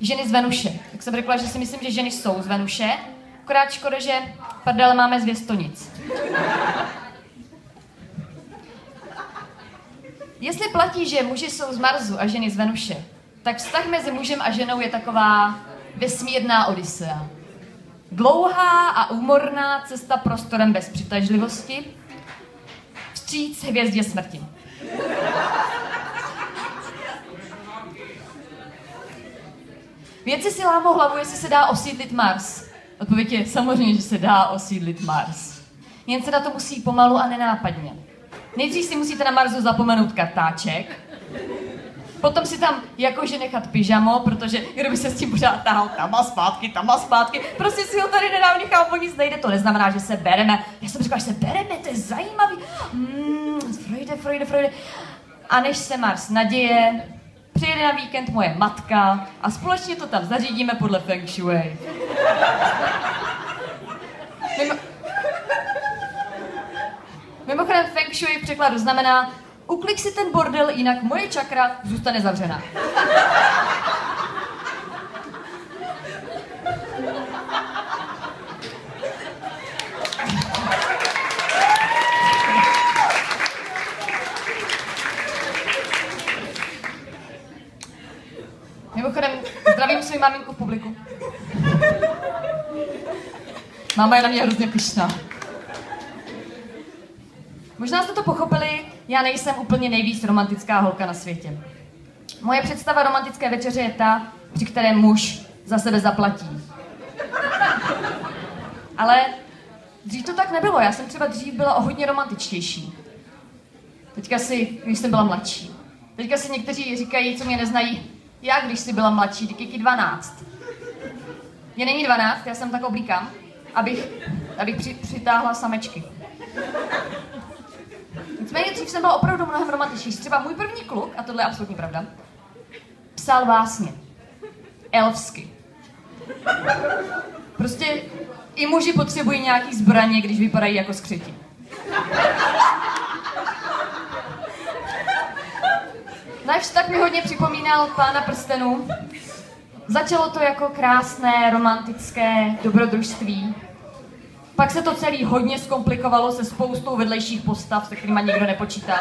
ženy z Venuše. Tak jsem řekla, že si myslím, že ženy jsou z Venuše, akorát škoda, že prdele máme z Věstonic. Jestli platí, že muži jsou z Marsu a ženy z Venuše, tak vztah mezi mužem a ženou je taková vesmírná odisea. Dlouhá a úmorná cesta prostorem bez přitažlivosti, vstříc hvězdě smrti. Věci si lámou hlavu, jestli se dá osídlit Mars. Odpověď je samozřejmě, že se dá osídlit Mars. Jen se na to musí pomalu a nenápadně. Nejdřív si musíte na Marsu zapomenout kartáček, potom si tam jakože nechat pyžamo, protože kdyby se s tím pořád tahal tam a zpátky, tam a zpátky, prostě si ho tady nedám, nechám, po nic nejde, to neznamená, že se bereme. Já jsem říkala, že se bereme, to je zajímavý. Mm, Freude, Freude, Freude. A než se Mars naděje, přijede na víkend moje matka a společně to tam zařídíme podle Feng Shui. Mimo... Mimochodem Feng Shui překladu znamená uklik si ten bordel, jinak moje čakra zůstane zavřená. Mimochodem, zdravím svou maminku v publiku. Máma je na mě hrozně pyšná. Možná jste to pochopili, já nejsem úplně nejvíc romantická holka na světě. Moje představa romantické večeře je ta, při které muž za sebe zaplatí. Ale dřív to tak nebylo, já jsem třeba dřív byla o hodně romantičtější. Teďka si, když jsem byla mladší. Teďka si někteří říkají, co mě neznají, jak když jsi byla mladší, díky 12. Mě není 12, já jsem tak oblíkám, abych, abych při, přitáhla samečky. Nicméně dřív jsem byla opravdu mnohem romantičnější. Třeba můj první kluk, a tohle je absolutně pravda, psal básně. Elfsky. Prostě i muži potřebují nějaký zbraně, když vypadají jako skřeti. Náš vztah mi hodně připomínal pána prstenů. Začalo to jako krásné, romantické dobrodružství. Pak se to celý hodně zkomplikovalo se spoustou vedlejších postav, se kterými nikdo nepočítal.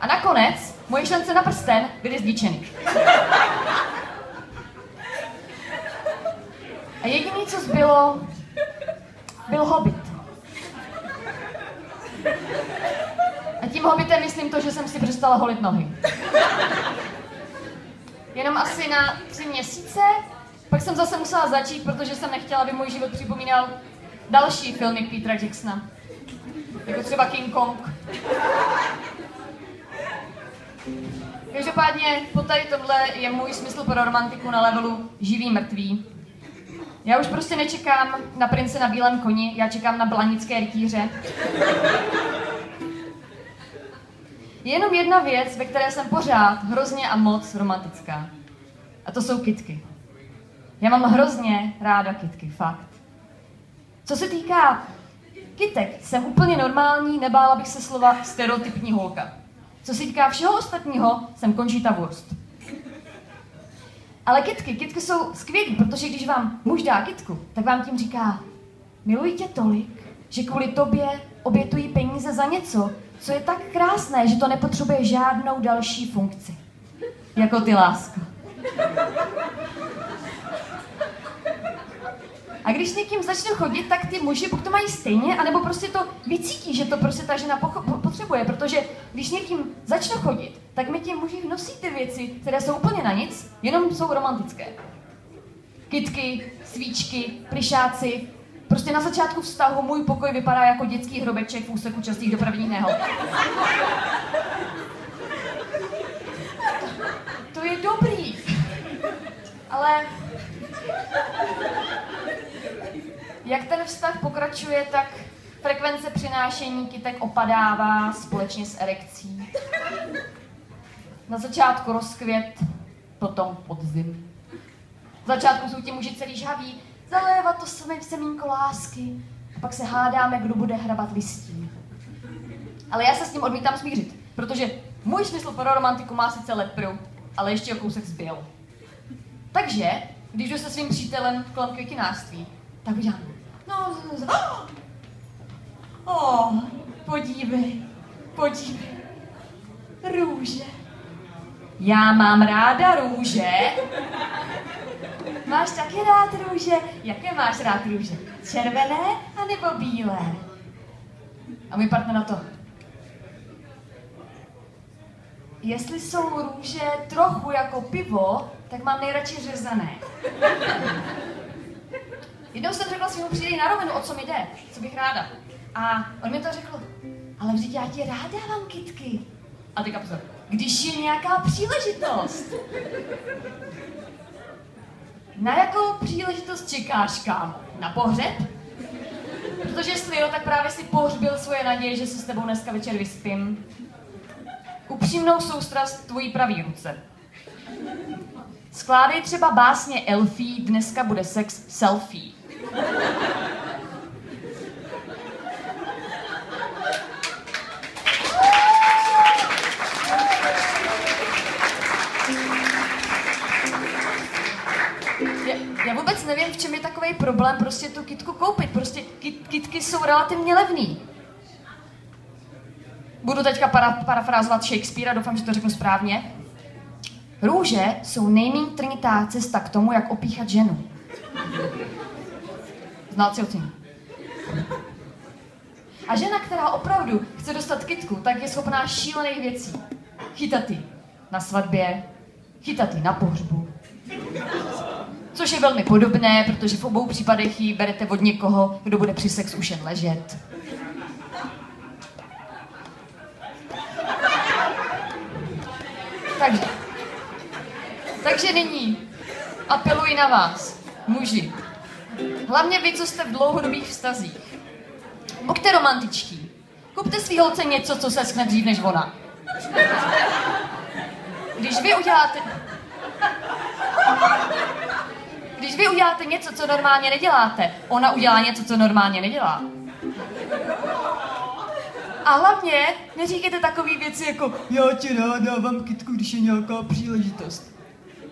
A nakonec moje šance na prsten byly zničeny. A jediný, co zbylo, byl hobit. A tím hobitem myslím to, že jsem si přestala holit nohy. Jenom asi na tři měsíce pak jsem zase musela začít, protože jsem nechtěla, aby můj život připomínal další filmy Petra Jacksona. Jako třeba King Kong. Každopádně po tady tohle je můj smysl pro romantiku na levelu živý mrtvý. Já už prostě nečekám na prince na bílém koni, já čekám na blanické rytíře. Je jenom jedna věc, ve které jsem pořád hrozně a moc romantická. A to jsou kitky. Já mám hrozně ráda kitky, fakt. Co se týká kytek, jsem úplně normální, nebála bych se slova stereotypní holka. Co se týká všeho ostatního, jsem končíta Wurst. Ale kitky, kitky jsou skvělý, protože když vám muž dá kitku, tak vám tím říká, miluji tě tolik, že kvůli tobě obětují peníze za něco, co je tak krásné, že to nepotřebuje žádnou další funkci. Jako ty lásko. A když s někým začne chodit, tak ty muži buď to mají stejně, anebo prostě to vycítí, že to prostě ta žena potřebuje, protože když někým začne chodit, tak mi ti muži nosí ty věci, které jsou úplně na nic, jenom jsou romantické. Kitky, svíčky, plišáci. Prostě na začátku vztahu můj pokoj vypadá jako dětský hrobeček v úseku častých dopravních nehod. To je dobrý. Ale jak ten vztah pokračuje, tak frekvence přinášení kytek opadává společně s erekcí. Na začátku rozkvět, potom podzim. V začátku jsou ti muži celý žhaví, zalévat to semínko lásky. A pak se hádáme, kdo bude hrabat listí. Ale já se s tím odmítám smířit, protože můj smysl pro romantiku má sice lepru, ale ještě o kousek zbyl. Takže, když jdu se svým přítelem kolem květinářství, tak udělám, no, oh, podívej, podívej, růže. Já mám ráda růže. Máš taky rád růže? Jaké máš rád růže? Červené anebo bílé? A můj partner na to. Jestli jsou růže trochu jako pivo, tak mám nejradši řezané. Jednou jsem řekla svým přijde na rovinu, o co mi jde, co bych ráda. A on mi to řekl, ale vždyť já ti rád dávám kitky. A teďka pozor, když je nějaká příležitost. Na jakou příležitost čekáš, kámo? Na pohřeb? Protože jestli jo, tak právě si pohřbil svoje naděje, že se s tebou dneska večer vyspím. Upřímnou soustrast tvojí pravý ruce. Skládej třeba básně Elfí, dneska bude sex selfie. Takový problém prostě tu kitku koupit. Prostě kit, kitky jsou relativně levný. Budu teďka para, parafrázovat Shakespearea, doufám, že to řeknu správně. Růže jsou nejméně trnitá cesta k tomu, jak opíchat ženu. Znalci ocení. A žena, která opravdu chce dostat kitku, tak je schopná šílených věcí. Chytat ji na svatbě, chytat ji na pohřbu, Což je velmi podobné, protože v obou případech ji berete od někoho, kdo bude při sex už jen ležet. Takže, takže nyní apeluji na vás, muži. Hlavně vy, co jste v dlouhodobých vztazích. Buďte romantičtí. Kupte svý holce něco, co se skne dřív než ona. Když vy uděláte... Když vy uděláte něco, co normálně neděláte, ona udělá něco, co normálně nedělá. A hlavně neříkejte takové věci jako já ti rád dávám kytku, když je nějaká příležitost.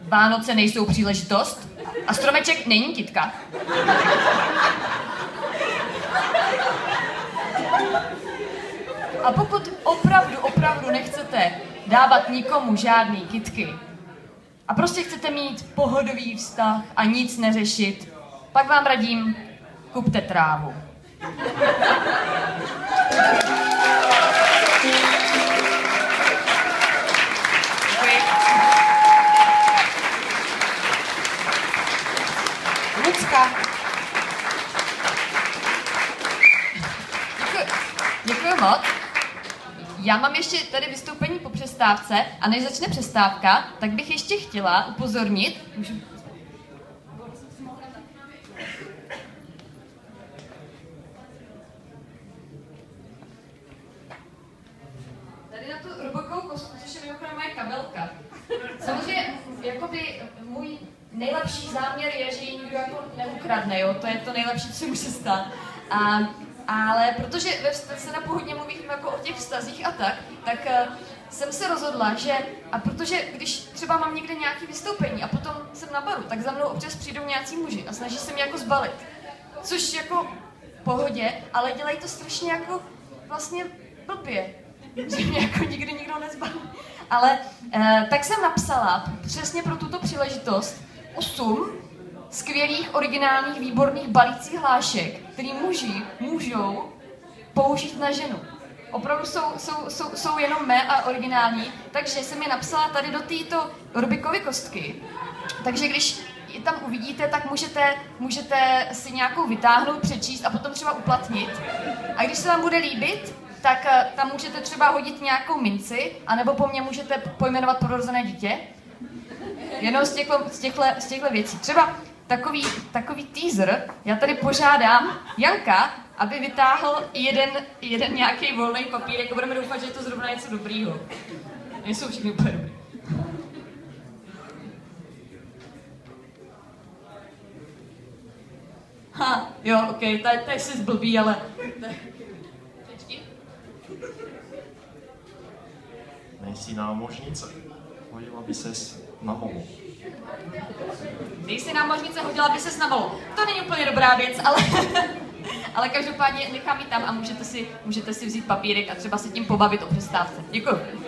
Vánoce nejsou příležitost a stromeček není kytka. A pokud opravdu, opravdu nechcete dávat nikomu žádný kitky, a prostě chcete mít pohodový vztah a nic neřešit, pak vám radím, kupte trávu. Lucka. Děkuji. Děkuji moc. Já mám ještě tady vystoupení po přestávce a než začne přestávka, tak bych ještě chtěla upozornit, můžu... Tady na tu robokovou kostku, což je mimochodem moje kabelka. Samozřejmě, jakoby můj nejlepší záměr je, že ji nikdo jako neukradne, jo? To je to nejlepší, co může stát. A ale protože ve se na pohodně mluvím jako o těch vztazích a tak, tak uh, jsem se rozhodla, že, a protože když třeba mám někde nějaké vystoupení a potom jsem na baru, tak za mnou občas přijdou nějací muži a snaží se mě jako zbalit. Což jako pohodě, ale dělají to strašně jako vlastně blbě, že mě jako nikdy nikdo nezbalí. Ale uh, tak jsem napsala přesně pro tuto příležitost osm skvělých, originálních, výborných balících hlášek, který muži můžou použít na ženu. Opravdu jsou, jsou, jsou, jsou jenom mé a originální, takže jsem je napsala tady do této Rubikovy kostky. Takže když je tam uvidíte, tak můžete, můžete si nějakou vytáhnout, přečíst a potom třeba uplatnit. A když se vám bude líbit, tak eh, tam můžete třeba hodit nějakou minci, anebo po mně můžete pojmenovat porozené dítě. Jenom z těchto, z těchto, z těchto věcí. Třeba takový, takový teaser. Já tady požádám Janka, aby vytáhl jeden, jeden nějaký volný papír, jako budeme doufat, že je to zrovna něco dobrýho. Nejsou všichni úplně dobrý. Ha, jo, ok, tady, tady jsi zblbý, ale... Nejsi námožnice. Hodila by ses na holu. Když si námořnice hodila by se na volu. To není úplně dobrá věc, ale, ale každopádně nechám ji tam a můžete si, můžete si vzít papírek a třeba se tím pobavit o přestávce. Děkuji.